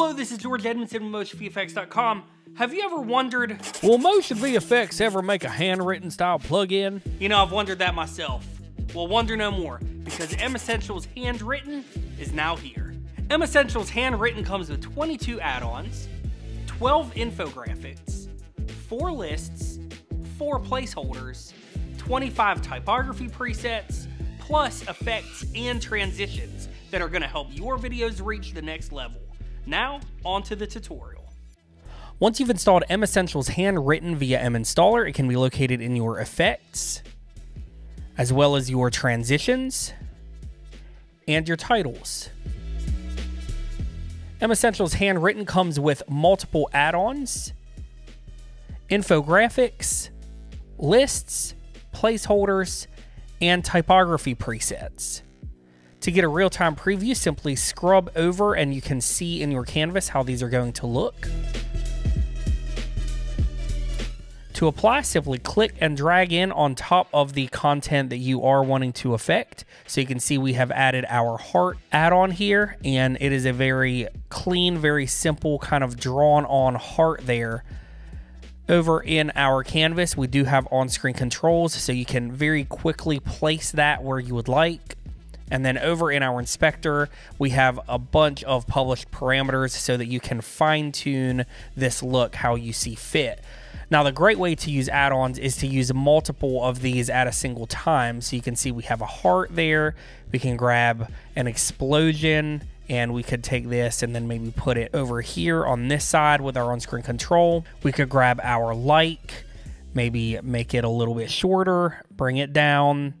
Hello, this is George Edmondson with MotionVFX.com. Have you ever wondered, Will MotionVFX ever make a handwritten style plugin? you know, I've wondered that myself. Well, wonder no more, because mEssentials Handwritten is now here. mEssentials Handwritten comes with 22 add ons, 12 infographics, 4 lists, 4 placeholders, 25 typography presets, plus effects and transitions that are going to help your videos reach the next level. Now, on to the tutorial. Once you've installed mEssentials Handwritten via mInstaller, it can be located in your effects, as well as your transitions and your titles. mEssentials Handwritten comes with multiple add ons, infographics, lists, placeholders, and typography presets. To get a real time preview, simply scrub over and you can see in your canvas how these are going to look. To apply, simply click and drag in on top of the content that you are wanting to affect. So you can see we have added our heart add-on here, and it is a very clean, very simple kind of drawn on heart there. Over in our canvas, we do have on-screen controls, so you can very quickly place that where you would like. And then over in our inspector, we have a bunch of published parameters so that you can fine tune this look how you see fit. Now, the great way to use add-ons is to use multiple of these at a single time. So you can see we have a heart there. We can grab an explosion and we could take this and then maybe put it over here on this side with our on-screen control. We could grab our like, maybe make it a little bit shorter, bring it down,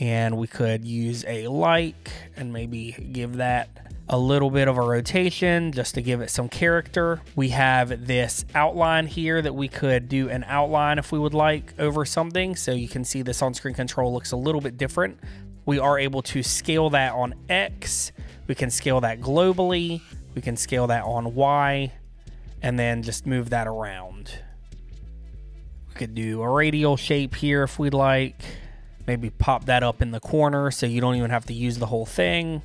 and we could use a like and maybe give that a little bit of a rotation just to give it some character. We have this outline here that we could do an outline if we would like over something. So you can see this on-screen control looks a little bit different. We are able to scale that on X. We can scale that globally. We can scale that on Y and then just move that around. We could do a radial shape here if we'd like. Maybe pop that up in the corner so you don't even have to use the whole thing.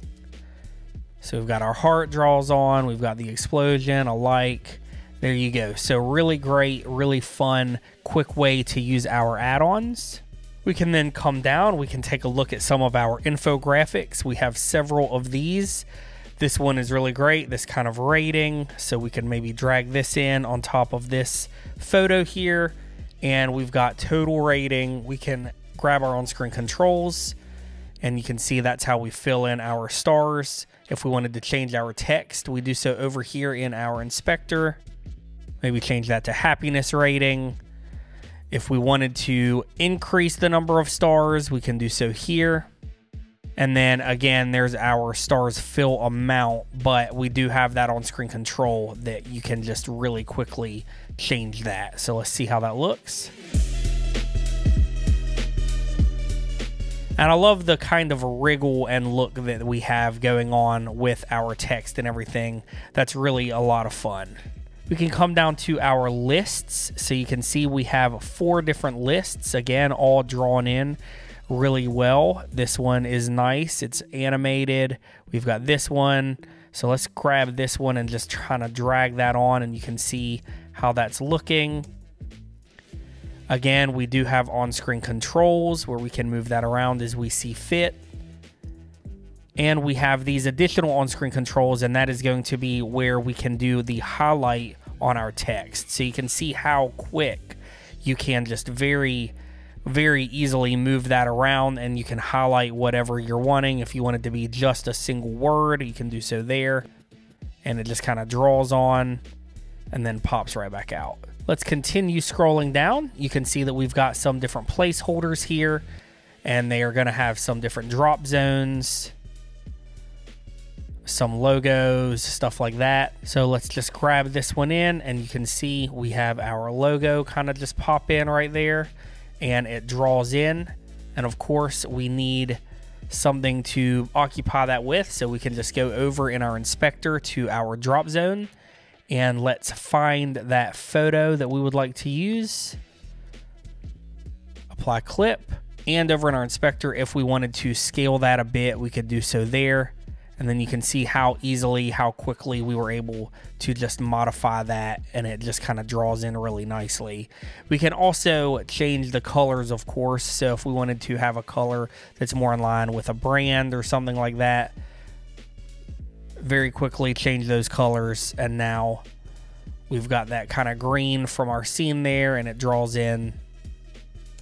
So we've got our heart draws on, we've got the explosion, a like. There you go. So really great, really fun, quick way to use our add-ons. We can then come down, we can take a look at some of our infographics. We have several of these. This one is really great, this kind of rating. So we can maybe drag this in on top of this photo here. And we've got total rating. We can grab our on-screen controls and you can see that's how we fill in our stars. If we wanted to change our text, we do so over here in our inspector. Maybe change that to happiness rating. If we wanted to increase the number of stars, we can do so here. And then again, there's our stars fill amount, but we do have that on screen control that you can just really quickly change that. So let's see how that looks. And I love the kind of wriggle and look that we have going on with our text and everything. That's really a lot of fun. We can come down to our lists. So you can see we have four different lists, again, all drawn in really well. This one is nice. It's animated. We've got this one. So let's grab this one and just kind of drag that on and you can see how that's looking. Again, we do have on-screen controls where we can move that around as we see fit. And we have these additional on-screen controls, and that is going to be where we can do the highlight on our text. So you can see how quick you can just very, very easily move that around and you can highlight whatever you're wanting. If you want it to be just a single word, you can do so there. And it just kind of draws on and then pops right back out. Let's continue scrolling down. You can see that we've got some different placeholders here, and they are going to have some different drop zones, some logos, stuff like that. So let's just grab this one in, and you can see we have our logo kind of just pop in right there, and it draws in. And of course, we need something to occupy that with, so we can just go over in our inspector to our drop zone and let's find that photo that we would like to use. Apply clip. And over in our inspector, if we wanted to scale that a bit, we could do so there. And then you can see how easily, how quickly we were able to just modify that and it just kind of draws in really nicely. We can also change the colors, of course. So if we wanted to have a color that's more in line with a brand or something like that, very quickly change those colors. And now we've got that kind of green from our scene there and it draws in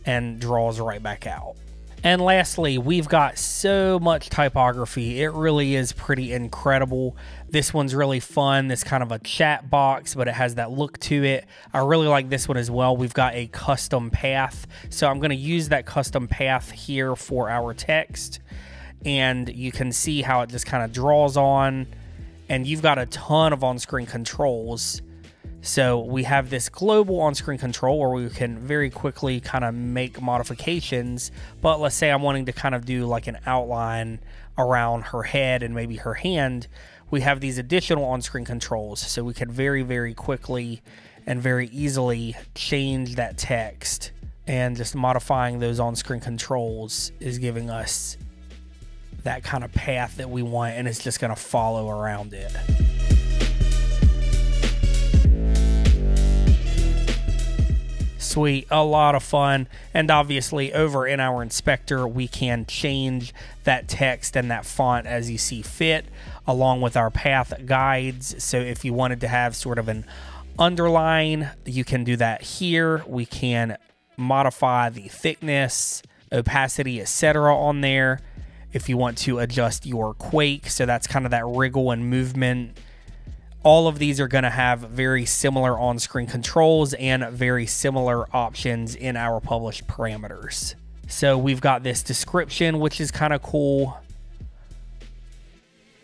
and draws right back out. And lastly, we've got so much typography. It really is pretty incredible. This one's really fun. This kind of a chat box, but it has that look to it. I really like this one as well. We've got a custom path. So I'm going to use that custom path here for our text. And you can see how it just kind of draws on. And you've got a ton of on-screen controls so we have this global on-screen control where we can very quickly kind of make modifications. But let's say I'm wanting to kind of do like an outline around her head and maybe her hand. We have these additional on-screen controls. So we can very, very quickly and very easily change that text. And just modifying those on-screen controls is giving us that kind of path that we want and it's just going to follow around it. sweet, a lot of fun. And obviously, over in our inspector, we can change that text and that font as you see fit, along with our path guides. So if you wanted to have sort of an underline, you can do that here. We can modify the thickness, opacity, etc. on there. If you want to adjust your quake, so that's kind of that wriggle and movement all of these are going to have very similar on-screen controls and very similar options in our published parameters. So we've got this description, which is kind of cool.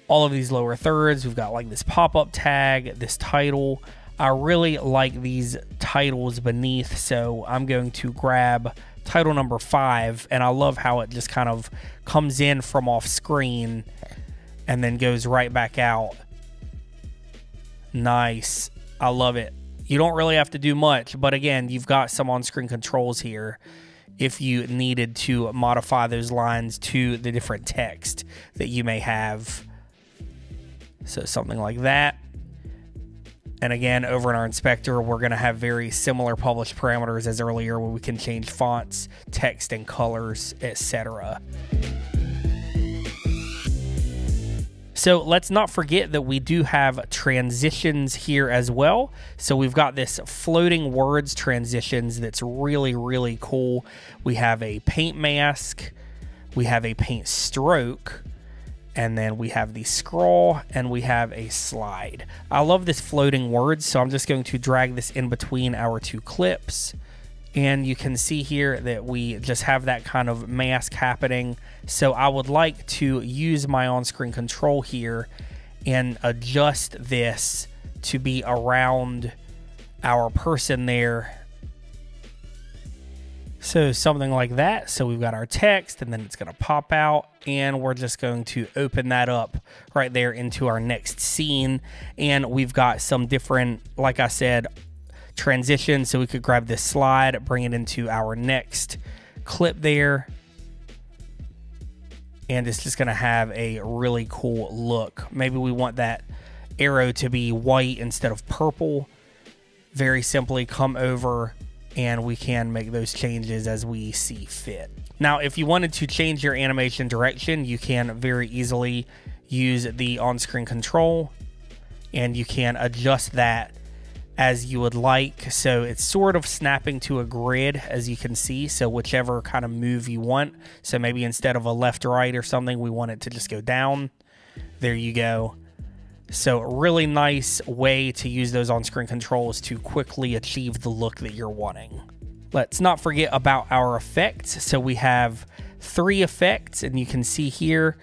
All of these lower thirds, we've got like this pop-up tag, this title. I really like these titles beneath, so I'm going to grab title number five, and I love how it just kind of comes in from off screen and then goes right back out Nice. I love it. You don't really have to do much, but again, you've got some on screen controls here if you needed to modify those lines to the different text that you may have. So something like that. And again, over in our inspector, we're going to have very similar published parameters as earlier where we can change fonts, text, and colors, etc. So let's not forget that we do have transitions here as well. So we've got this floating words transitions that's really, really cool. We have a paint mask, we have a paint stroke, and then we have the scroll and we have a slide. I love this floating words, so I'm just going to drag this in between our two clips and you can see here that we just have that kind of mask happening. So I would like to use my on-screen control here and adjust this to be around our person there. So something like that. So we've got our text and then it's going to pop out and we're just going to open that up right there into our next scene. And we've got some different, like I said, transition. So we could grab this slide, bring it into our next clip there. And it's just going to have a really cool look. Maybe we want that arrow to be white instead of purple. Very simply come over and we can make those changes as we see fit. Now, if you wanted to change your animation direction, you can very easily use the on-screen control and you can adjust that as you would like. So it's sort of snapping to a grid as you can see. So whichever kind of move you want. So maybe instead of a left right or something, we want it to just go down. There you go. So really nice way to use those on-screen controls to quickly achieve the look that you're wanting. Let's not forget about our effects. So we have three effects and you can see here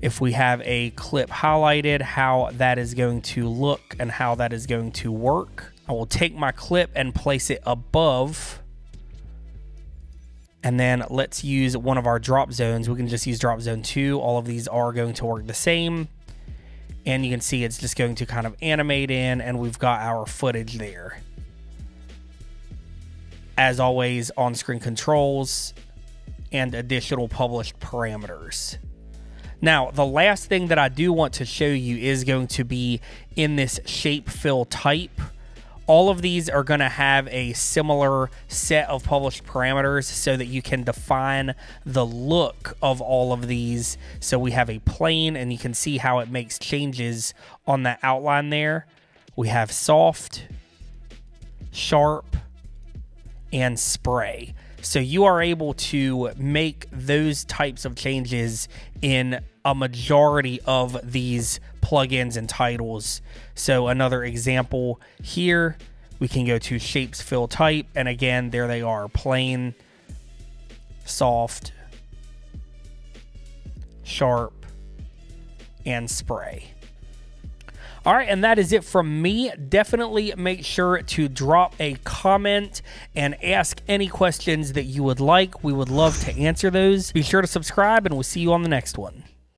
if we have a clip highlighted, how that is going to look and how that is going to work. I will take my clip and place it above. And then let's use one of our drop zones. We can just use drop zone 2. All of these are going to work the same. And you can see it's just going to kind of animate in and we've got our footage there. As always, on-screen controls and additional published parameters. Now, the last thing that I do want to show you is going to be in this shape fill type. All of these are going to have a similar set of published parameters so that you can define the look of all of these. So we have a plain and you can see how it makes changes on that outline there. We have soft, sharp, and spray. So you are able to make those types of changes in a majority of these plugins and titles. So another example here, we can go to shapes fill type and again there they are plain, soft, sharp, and spray. All right, and that is it from me. Definitely make sure to drop a comment and ask any questions that you would like. We would love to answer those. Be sure to subscribe, and we'll see you on the next one.